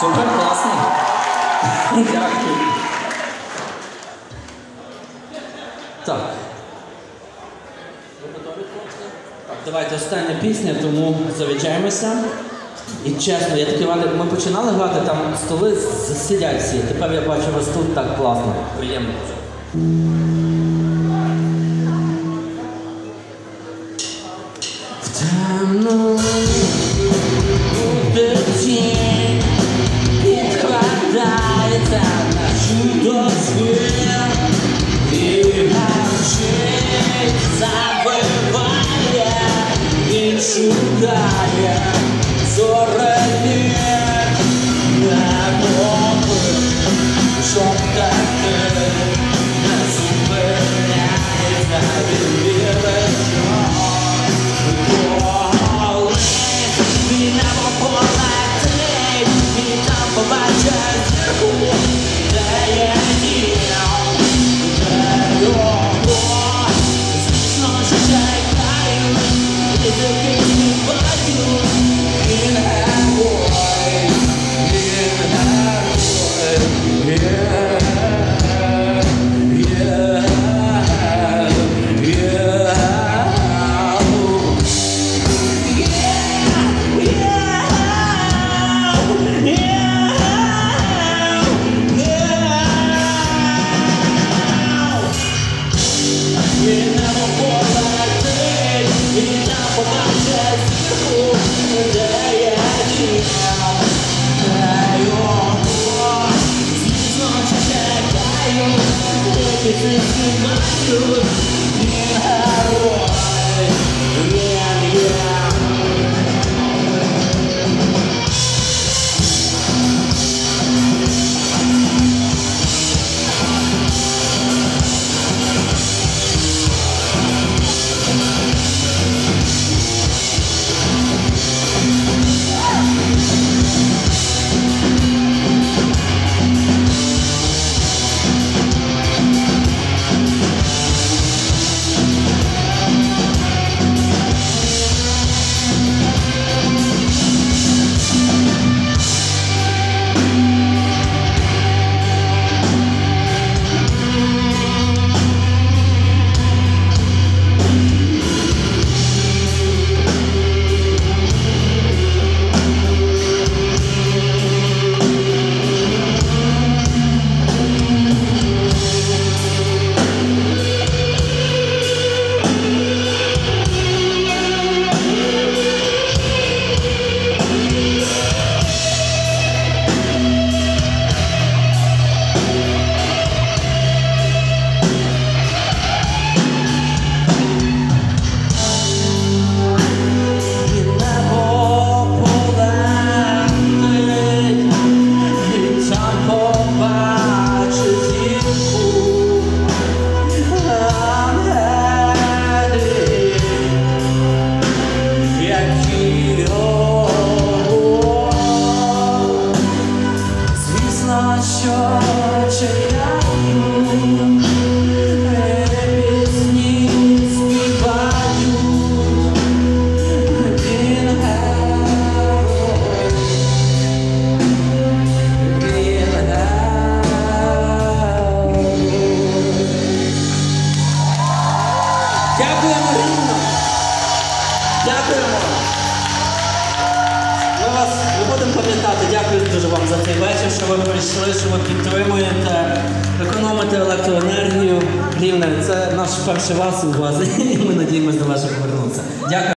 Супер, класно. Дякую. Так. Так, давайте остання пісня, тому завічаємося. І чесно, я такий радий, ми починали грати, там столи засидять всі. Тепер я бачу вас тут так класно. Приємно yeah, Yeah, Звісно, що чекають, пісні співають. Він герой, він герой. Дякуємо рівно. Дякуємо. Вас не будемо пам'ятати. Дякую дуже вам за цей вечір, що ви прийшли, що ви підтримуєте, економите електроенергію. Рівне, це наш перший раз у вас, і ми надіємося до вашого повернутися. Дякую.